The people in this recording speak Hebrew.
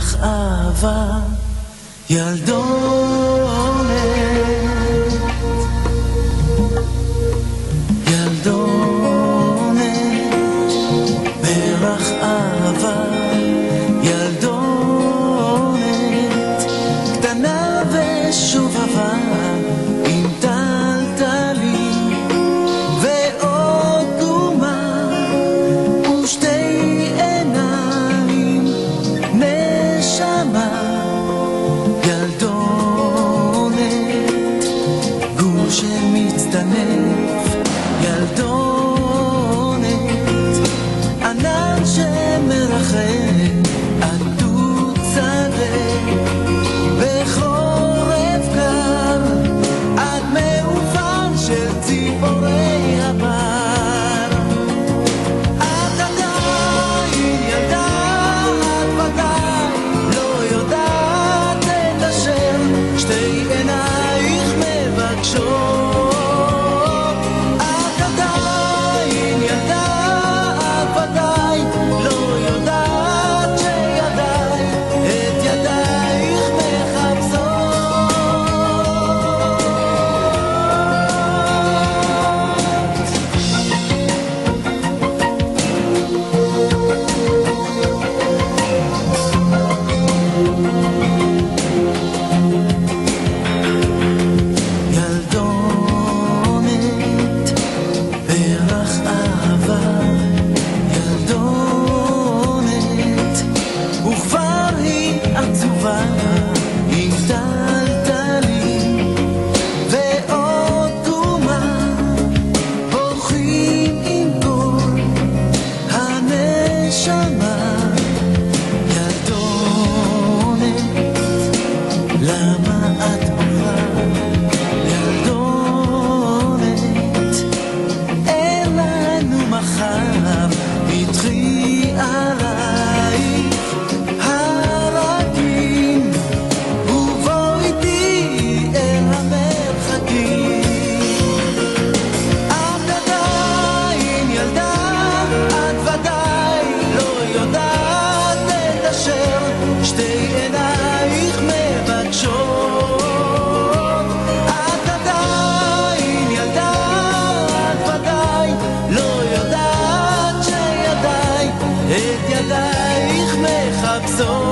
לך אהבה ילדונת, ילדונת, פרח אהבה ילדונת, קטנה ושובבה. 별 so